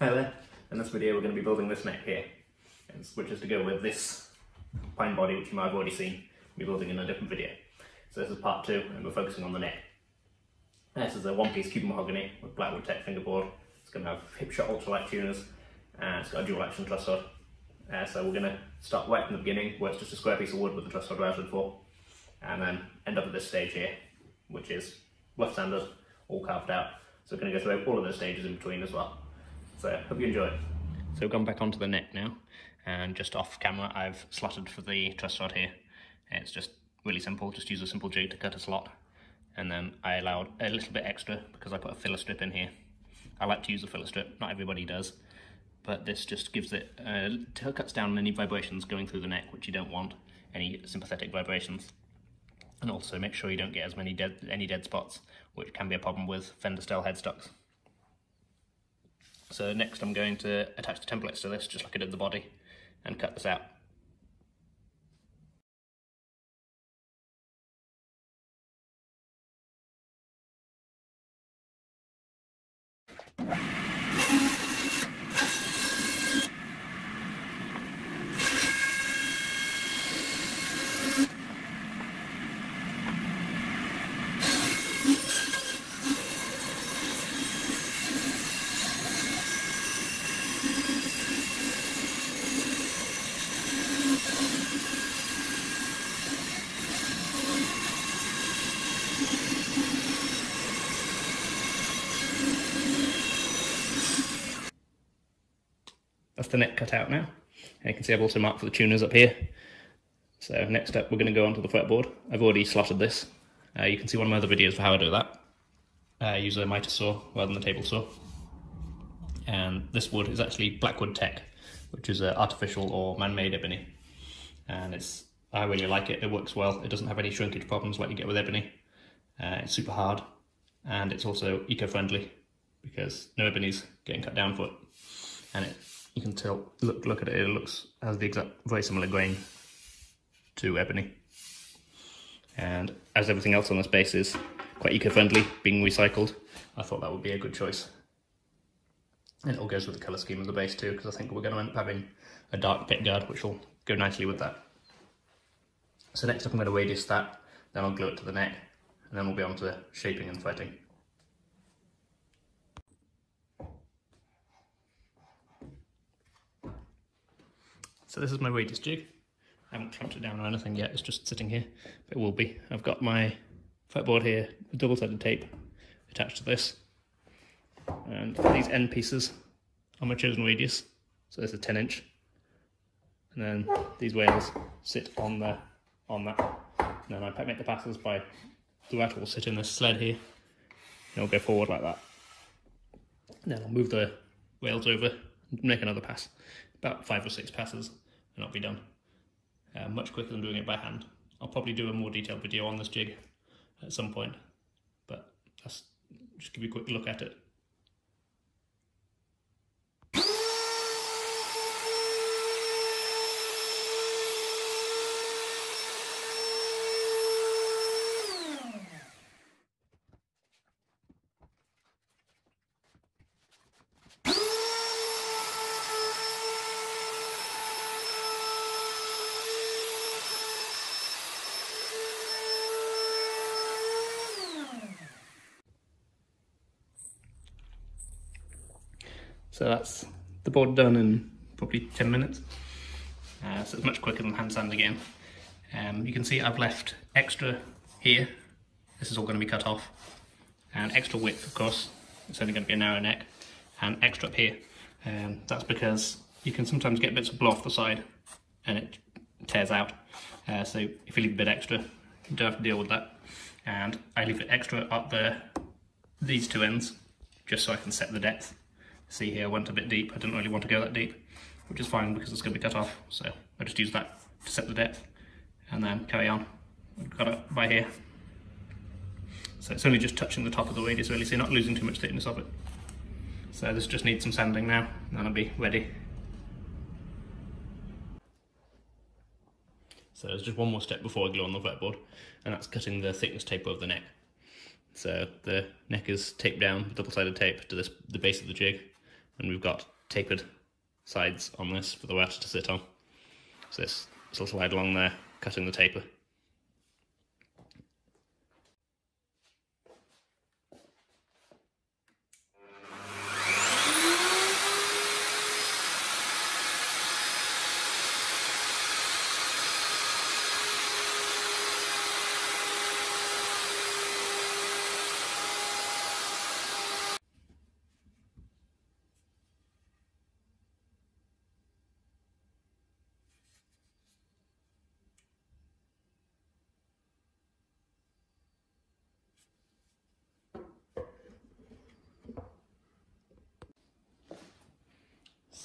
Hi there. In this video we're going to be building this neck here, which is to go with this pine body which you might have already seen me building in a different video. So this is part two and we're focusing on the neck. This is a one piece Cuban mahogany with Blackwood Tech fingerboard. It's going to have Hipshot ultralight tuners and it's got a dual action truss rod. Uh, so we're going to start right from the beginning where it's just a square piece of wood with the truss rod routed for and then end up at this stage here which is rough sanded, all carved out. So we're going to go through all of those stages in between as well. So hope you enjoy. So we've gone back onto the neck now, and just off camera I've slotted for the truss rod here. It's just really simple, just use a simple jig to cut a slot. And then I allowed a little bit extra because I put a filler strip in here. I like to use a filler strip, not everybody does. But this just gives it, uh, cuts down any vibrations going through the neck, which you don't want, any sympathetic vibrations. And also make sure you don't get as many dead, any dead spots, which can be a problem with Fender style headstocks. So next I'm going to attach the templates to this, just like I did the body, and cut this out. The neck cut out now. And you can see I've also marked for the tuners up here. So next up, we're going to go onto the fretboard. I've already slotted this. Uh, you can see one of my other videos for how I do that. I use a miter saw rather than a table saw. And this wood is actually Blackwood Tech, which is an artificial or man-made ebony. And it's I really like it. It works well. It doesn't have any shrinkage problems like you get with ebony. Uh, it's super hard, and it's also eco-friendly because no ebony's getting cut down for it. And it you can tell, look, look at it, it looks, has the exact, very similar grain to ebony. And as everything else on this bass is quite eco-friendly, being recycled, I thought that would be a good choice. And it all goes with the colour scheme of the bass too, because I think we're going to end up having a dark pit guard, which will go nicely with that. So next up I'm going to radius that, then I'll glue it to the neck, and then we'll be on to shaping and fretting. So this is my radius jig. I haven't clamped it down or anything yet, it's just sitting here, but it will be. I've got my fretboard here with double-sided tape attached to this. And these end pieces are my chosen radius, so there's a 10 inch. And then these rails sit on the on that. And then I make the passes by the rat will sit in this sled here, and it'll go forward like that. And then I'll move the rails over and make another pass about five or six passes and I'll be done. Uh, much quicker than doing it by hand. I'll probably do a more detailed video on this jig at some point, but that's just give you a quick look at it. That's the board done in probably 10 minutes. Uh, so it's much quicker than hand sand again. Um, you can see I've left extra here. This is all going to be cut off. And extra width, of course. It's only going to be a narrow neck. And extra up here. Um, that's because you can sometimes get bits of blow off the side and it tears out. Uh, so if you leave a bit extra, you don't have to deal with that. And I leave it extra up there, these two ends, just so I can set the depth See here, went a bit deep. I didn't really want to go that deep, which is fine because it's going to be cut off. So I just use that to set the depth and then carry on. I've got it by here. So it's only just touching the top of the radius really, so you're not losing too much thickness of it. So this just needs some sanding now, and I'll be ready. So there's just one more step before I glue on the fretboard, and that's cutting the thickness tape of the neck. So the neck is taped down, double-sided tape to this the base of the jig, and we've got tapered sides on this for the wet to sit on. So this, will slide along there, cutting the taper.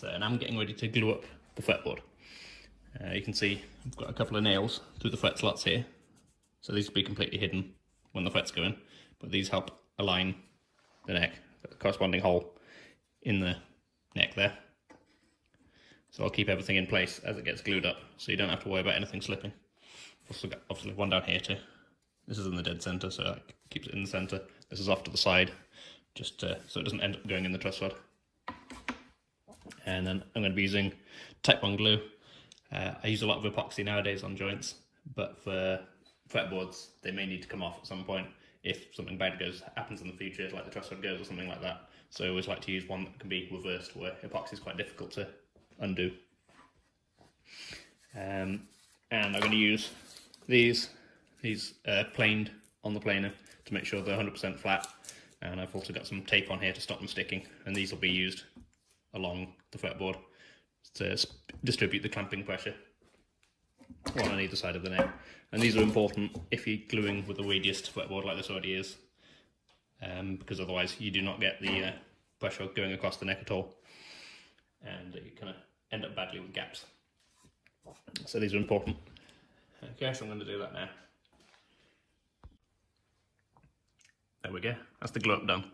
Now I'm getting ready to glue up the fretboard. Uh, you can see I've got a couple of nails through the fret slots here. So these will be completely hidden when the frets go in, but these help align the neck, the corresponding hole in the neck there. So I'll keep everything in place as it gets glued up, so you don't have to worry about anything slipping. Also got obviously one down here too. This is in the dead center, so that keeps it in the center. This is off to the side, just so it doesn't end up going in the truss rod and then I'm going to be using Type 1 glue. Uh, I use a lot of epoxy nowadays on joints, but for fretboards, they may need to come off at some point if something bad goes happens in the future, like the truss rod goes or something like that. So I always like to use one that can be reversed, where epoxy is quite difficult to undo. Um, and I'm going to use these, these uh, planed on the planer to make sure they're 100% flat. And I've also got some tape on here to stop them sticking, and these will be used along the fretboard to distribute the clamping pressure one on either side of the neck. And these are important if you're gluing with a radius fretboard like this already is, um, because otherwise you do not get the uh, pressure going across the neck at all, and you kind of end up badly with gaps. So these are important. Okay, so I'm going to do that now. There we go, that's the glue up done.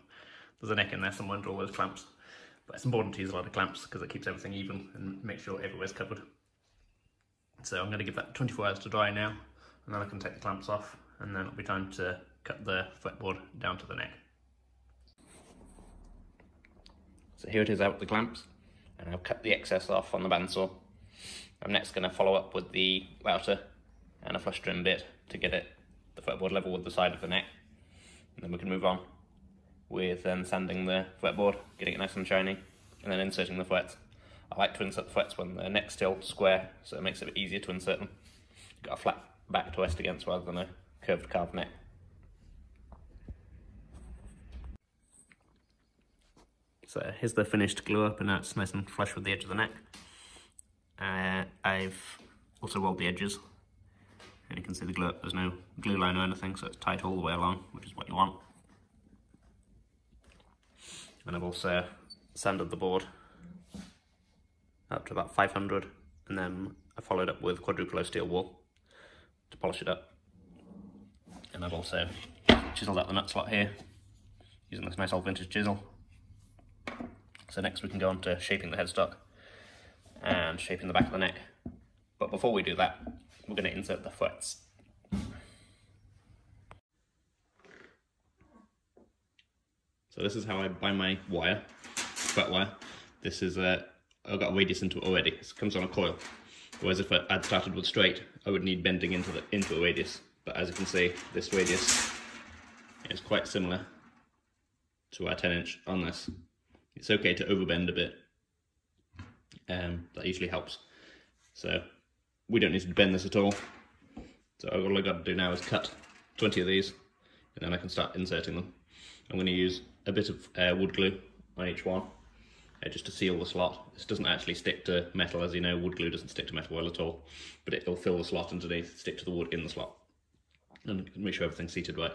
There's a neck in there somewhere under all those clamps. But it's important to use a lot of clamps because it keeps everything even and make sure everywhere's covered. So I'm going to give that 24 hours to dry now and then I can take the clamps off and then it'll be time to cut the fretboard down to the neck. So here it is out with the clamps and I've cut the excess off on the bandsaw. I'm next going to follow up with the router and a flush trim bit to get it the fretboard level with the side of the neck and then we can move on with um, sanding the fretboard, getting it nice and shiny, and then inserting the frets. I like to insert the frets when the neck's still square, so it makes it a bit easier to insert them. You've got a flat back to rest against rather than a curved carved neck. So here's the finished glue up and now it's nice and flush with the edge of the neck. Uh, I've also rolled the edges and you can see the glue up, there's no glue line or anything so it's tight all the way along, which is what you want and I've also sanded the board up to about 500 and then I followed up with quadruple steel wool to polish it up. And I've also chiseled out the nut slot here using this nice old vintage chisel. So next we can go on to shaping the headstock and shaping the back of the neck. But before we do that we're going to insert the frets So this is how I buy my wire, fret wire. This is, uh, I've got a radius into it already. It comes on a coil. Whereas if I'd started with straight, I would need bending into the into a radius. But as you can see, this radius is quite similar to our 10 inch on this. It's okay to overbend a bit. Um, that usually helps. So we don't need to bend this at all. So all I've got to do now is cut 20 of these and then I can start inserting them. I'm going to use a bit of uh, wood glue on each one uh, just to seal the slot. This doesn't actually stick to metal as you know, wood glue doesn't stick to metal well at all, but it'll fill the slot underneath, stick to the wood in the slot and make sure everything's seated right.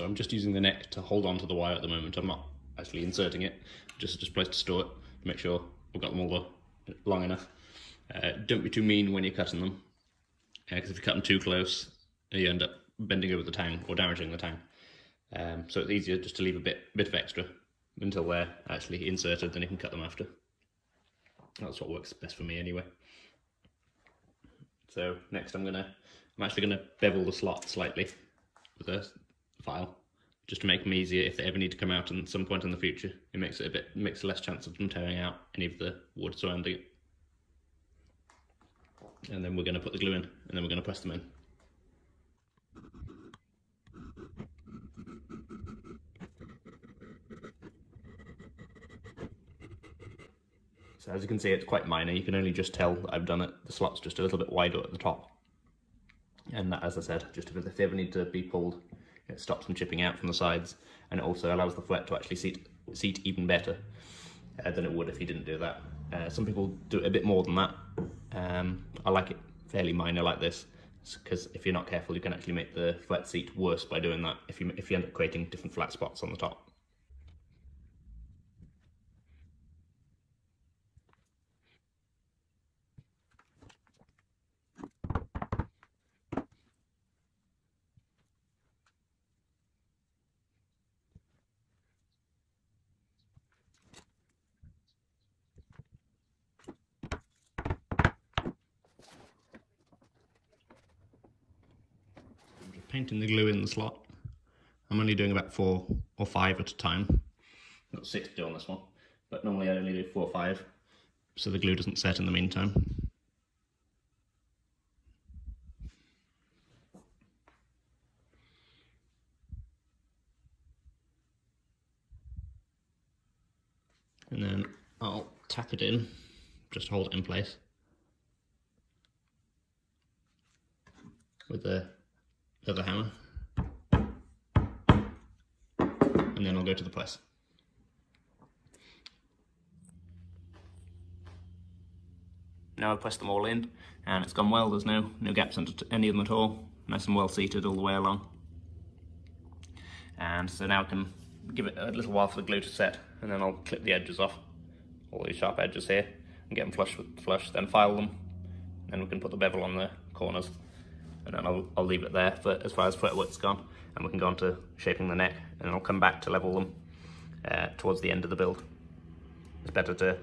So I'm just using the neck to hold on to the wire at the moment. I'm not actually inserting it, just just place to store it, to make sure we've got them all long enough. Uh, don't be too mean when you're cutting them. because if you cut them too close, you end up bending over the tang or damaging the tang. Um, so it's easier just to leave a bit bit of extra until they're actually inserted, then you can cut them after. That's what works best for me anyway. So next I'm gonna, I'm actually gonna bevel the slot slightly with a file, just to make them easier if they ever need to come out at some point in the future. It makes it a bit, makes less chance of them tearing out any of the wood surrounding it. And then we're gonna put the glue in, and then we're gonna press them in. So as you can see, it's quite minor. You can only just tell I've done it. The slot's just a little bit wider at the top. And that, as I said, just if they ever need to be pulled, it stops them chipping out from the sides. And it also allows the flat to actually seat, seat even better uh, than it would if you didn't do that. Uh, some people do it a bit more than that. Um, I like it fairly minor like this because if you're not careful, you can actually make the flat seat worse by doing that if you, if you end up creating different flat spots on the top. Painting the glue in the slot. I'm only doing about four or five at a time. I've got six to do on this one, but normally I only do four or five, so the glue doesn't set in the meantime. And then I'll tap it in, just hold it in place. With the the hammer. And then I'll go to the press. Now I've pressed them all in and it's gone well, there's no, no gaps into any of them at all. Nice and well seated all the way along. And so now I can give it a little while for the glue to set and then I'll clip the edges off, all these sharp edges here, and get them flush with flush, then file them, then we can put the bevel on the corners and then I'll, I'll leave it there for as far as fretwork's gone and we can go on to shaping the neck and I'll come back to level them uh, towards the end of the build. It's better to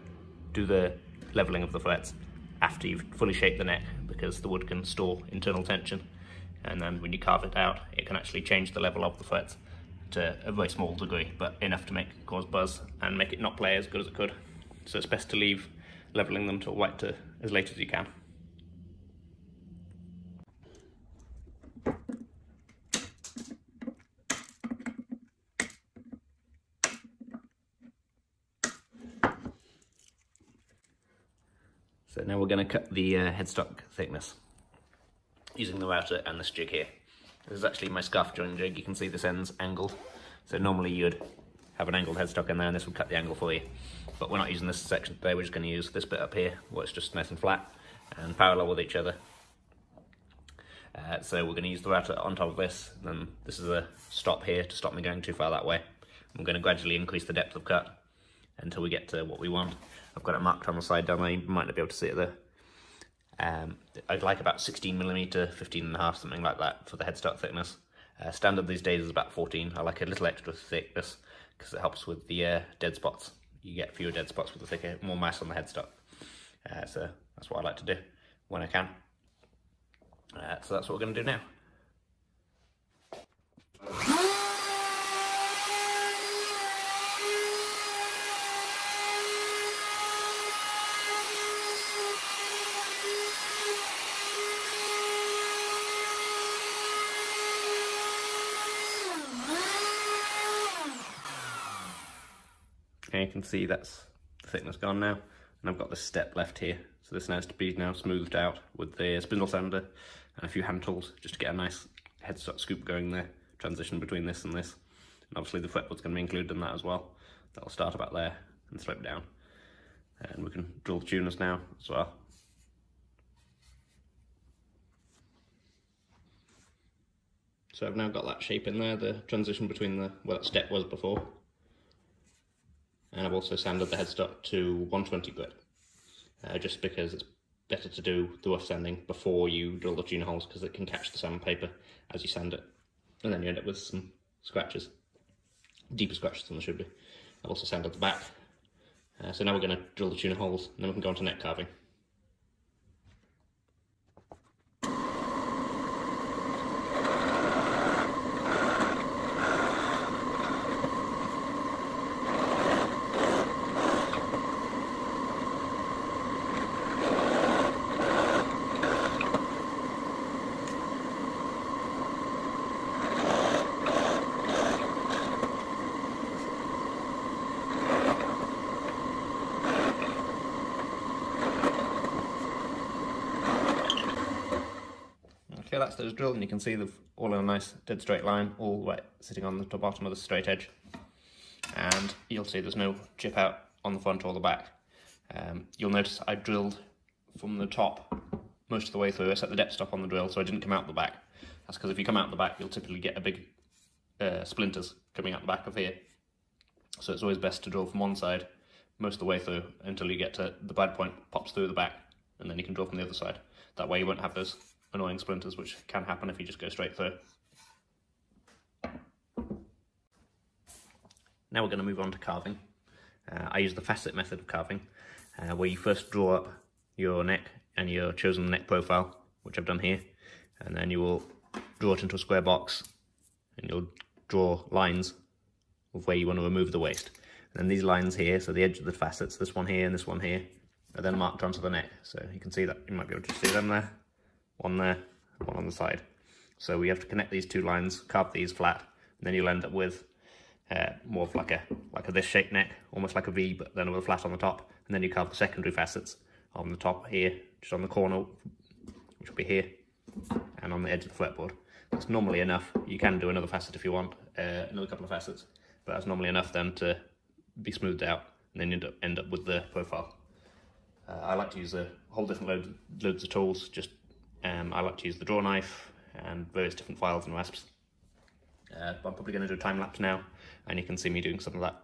do the leveling of the frets after you've fully shaped the neck because the wood can store internal tension and then when you carve it out it can actually change the level of the frets to a very small degree but enough to make cause buzz and make it not play as good as it could. So it's best to leave leveling them till right to as late as you can. So now we're going to cut the uh, headstock thickness using the router and this jig here. This is actually my scarf joint jig. You can see this end's angled. So normally you'd have an angled headstock in there and this would cut the angle for you. But we're not using this section today, we're just going to use this bit up here where it's just nice and flat and parallel with each other. Uh, so we're going to use the router on top of this, then this is a stop here to stop me going too far that way. I'm going to gradually increase the depth of cut until we get to what we want. I've got it marked on the side down there, you might not be able to see it there. Um, I'd like about 16 millimeter, 15 and a half, something like that for the headstock thickness. Uh, standard these days is about 14. I like a little extra thickness because it helps with the uh, dead spots. You get fewer dead spots with the thicker, more mass on the headstock. Uh, so that's what I like to do when I can. Uh, so that's what we're going to do now. You can see that's the thickness gone now. And I've got this step left here. So this needs to be now smoothed out with the spindle sander and a few hand tools just to get a nice headstock scoop going there. Transition between this and this. And obviously the fretboard's going to be included in that as well. That'll start about there and slope down. And we can drill the tuners now as well. So I've now got that shape in there, the transition between the where that step was before and I've also sanded the headstock to 120 grit, uh, just because it's better to do the rough sanding before you drill the tuner holes because it can catch the sandpaper as you sand it. And then you end up with some scratches, deeper scratches than there should be. I've also sanded the back. Uh, so now we're going to drill the tuner holes and then we can go on to neck carving. Okay, that's those drilled and you can see they've all in a nice dead straight line, all right, sitting on the bottom of the straight edge. And you'll see there's no chip out on the front or the back. Um, you'll notice I drilled from the top most of the way through. I set the depth stop on the drill so I didn't come out the back. That's because if you come out the back, you'll typically get a big uh, splinters coming out the back of here. So it's always best to drill from one side most of the way through until you get to the bad point, pops through the back, and then you can drill from the other side. That way you won't have those annoying splinters, which can happen if you just go straight through. Now we're going to move on to carving. Uh, I use the facet method of carving, uh, where you first draw up your neck and your chosen neck profile, which I've done here, and then you will draw it into a square box, and you'll draw lines of where you want to remove the waste. And then these lines here, so the edge of the facets, this one here and this one here, are then marked onto the neck. So you can see that, you might be able to see them there one there, one on the side. So we have to connect these two lines, carve these flat, and then you'll end up with uh, more of like a like a this shaped neck, almost like a V, but then with a flat on the top. And then you carve the secondary facets on the top here, just on the corner, which will be here, and on the edge of the fretboard. That's normally enough. You can do another facet if you want, uh, another couple of facets, but that's normally enough then to be smoothed out, and then you end up, end up with the profile. Uh, I like to use a whole different load, loads of tools, just um, I like to use the draw knife and various different files and rasps. Uh, I'm probably going to do a time lapse now, and you can see me doing some of that.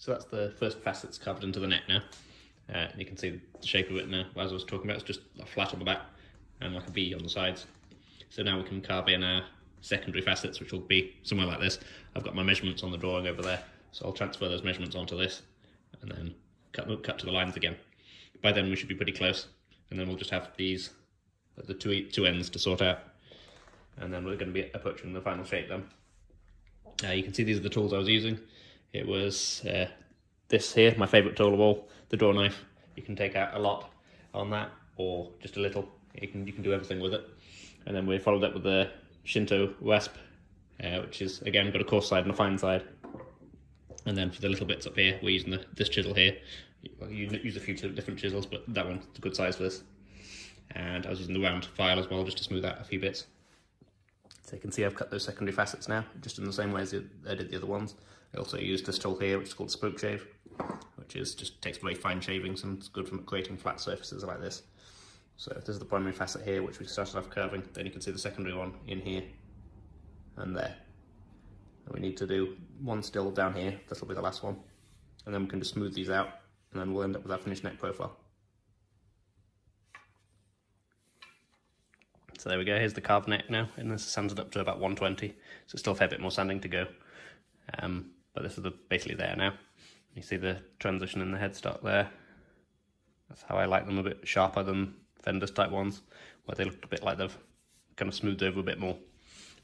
So that's the first facets carved into the neck now. Uh, you can see the shape of it now, as I was talking about, it's just flat on the back and like a V on the sides. So now we can carve in our secondary facets, which will be somewhere like this. I've got my measurements on the drawing over there, so I'll transfer those measurements onto this and then cut, cut to the lines again. By then we should be pretty close, and then we'll just have these, at the two, two ends to sort out, and then we're going to be approaching the final shape then. Uh, you can see these are the tools I was using. It was uh, this here, my favourite tool of all, the draw knife. You can take out a lot on that, or just a little. You can you can do everything with it. And then we followed up with the Shinto rasp, uh, which is again got a coarse side and a fine side. And then for the little bits up here, we're using the, this chisel here. You use a few different chisels, but that one's a good size for this. And I was using the round file as well, just to smooth out a few bits. So you can see I've cut those secondary facets now, just in the same way as I did the other ones. I also use this tool here, which is called spoke shave, which is just takes away fine shavings and it's good for creating flat surfaces like this. So this is the primary facet here, which we started off curving. Then you can see the secondary one in here and there. And we need to do one still down here. This will be the last one. And then we can just smooth these out and then we'll end up with our finished neck profile. So there we go, here's the carved neck now, and this sanded up to about 120, so it's still a fair bit more sanding to go. Um, but this is the, basically there now. You see the transition in the headstock there. That's how I like them a bit sharper than Fender's type ones, where they look a bit like they've kind of smoothed over a bit more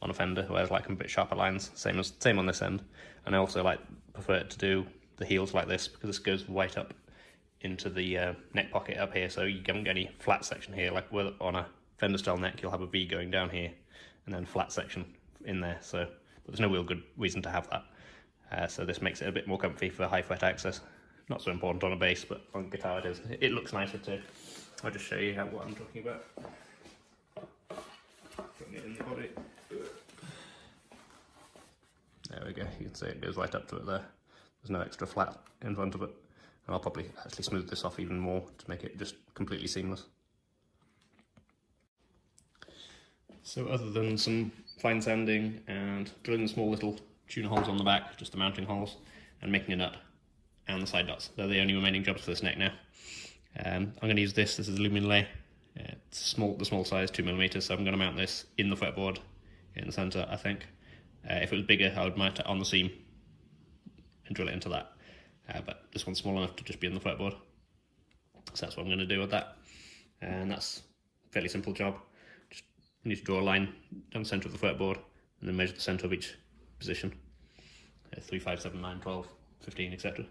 on a Fender, whereas like a bit sharper lines, same as same on this end. And I also like prefer it to do the heels like this because this goes right up into the uh, neck pocket up here, so you don't get any flat section here like on a fender style neck, you'll have a V going down here and then flat section in there. So but there's no real good reason to have that. Uh, so this makes it a bit more comfy for high fret access. Not so important on a bass, but on guitar it is. It looks nicer too. I'll just show you how, what I'm talking about. There we go, you can see it goes right up to it there. There's no extra flat in front of it. And I'll probably actually smooth this off even more to make it just completely seamless. So other than some fine sanding and drilling small little tuner holes on the back, just the mounting holes, and making a nut and the side dots, they're the only remaining jobs for this neck now. Um, I'm going to use this, this is Luminlay, uh, it's small, the small size, 2mm, so I'm going to mount this in the fretboard in the centre, I think. Uh, if it was bigger, I would mount it on the seam and drill it into that. Uh, but this one's small enough to just be in the fretboard. So that's what I'm going to do with that. And that's a fairly simple job. Just need to draw a line down the centre of the fretboard and then measure the centre of each position. Uh, 3, 5, 7, 9, 12, 15, etc.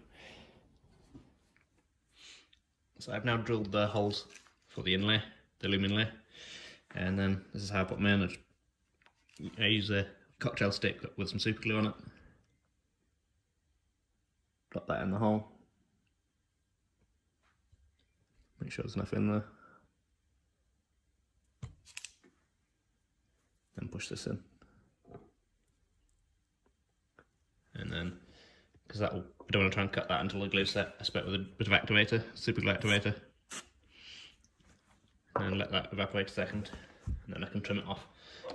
So I've now drilled the holes for the inlay, the Luminlay, and then this is how I put them in. I use a cocktail stick with some super glue on it. Drop that in the hole. Make sure there's enough in there. and push this in. And then, because that will, I don't want to try and cut that until the glue set, I spent with a bit of activator, super glue activator. And let that evaporate a second, and then I can trim it off.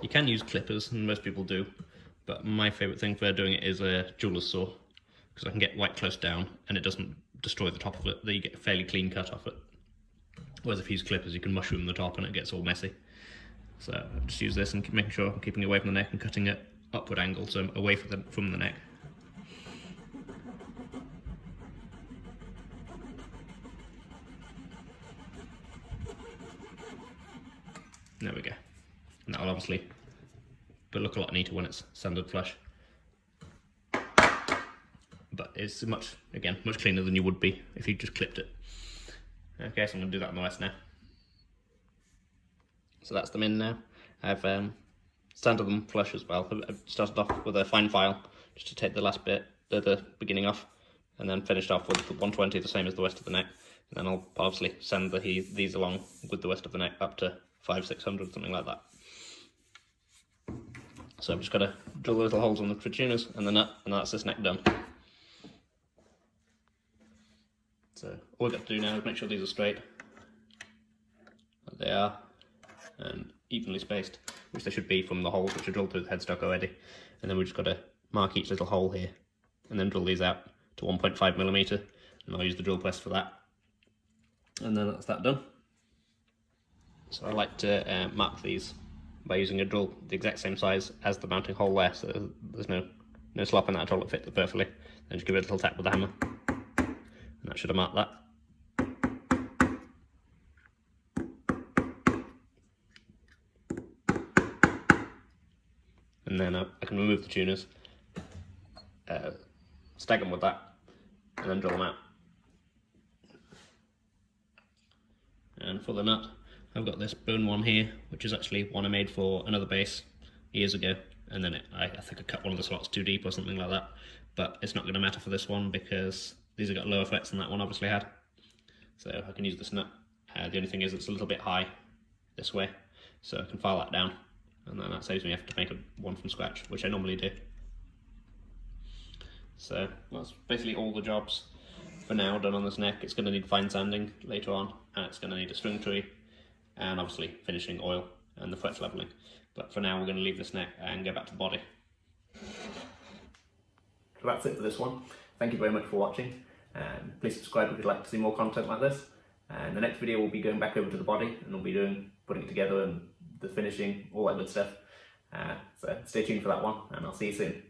You can use clippers, and most people do, but my favourite thing for doing it is a jeweler's saw, because I can get right close down, and it doesn't destroy the top of it, then you get a fairly clean cut off it. Whereas if you use clippers, you can mushroom the top and it gets all messy. So just use this and making sure I'm keeping it away from the neck and cutting it upward angle, so away from the, from the neck. There we go. And that'll obviously but look a lot neater when it's sanded flush. But it's much, again, much cleaner than you would be if you just clipped it. Okay, so I'm to do that on the west now. So that's them in now. I've um, sanded them flush as well. I've started off with a fine file just to take the last bit, the, the beginning off, and then finished off with the 120, the same as the rest of the neck. And then I'll obviously send the, these along with the rest of the neck up to 5, 600, something like that. So I've just got to drill little holes on the tuners and the nut, and that's this neck done. So all we've got to do now is make sure these are straight. They are and evenly spaced, which they should be from the holes which are drilled through the headstock already. And then we've just got to mark each little hole here and then drill these out to 1.5 millimeter, and I'll use the drill press for that. And then that's that done. So I like to uh, mark these by using a drill the exact same size as the mounting hole there, so there's no no slop in that at all, it fits perfectly. Then just give it a little tap with the hammer, and that should have marked that. And then uh, I can remove the tuners, uh, them with that, and then drill them out. And for the nut, I've got this bone one here, which is actually one I made for another bass years ago, and then it, I, I, think I cut one of the slots too deep or something like that, but it's not going to matter for this one because these have got lower frets than that one obviously had. So I can use this nut. Uh, the only thing is it's a little bit high this way, so I can file that down, and then that saves me having to make a one from scratch, which I normally do. So that's basically all the jobs for now done on this neck. It's going to need fine sanding later on, and it's going to need a string tree, and obviously finishing oil and the frets leveling. But for now we're going to leave this neck and go back to the body. So that's it for this one. Thank you very much for watching. Um, please subscribe if you'd like to see more content like this. And the next video we'll be going back over to the body and we'll be doing putting it together and the finishing, all that good stuff. Uh, so stay tuned for that one and I'll see you soon.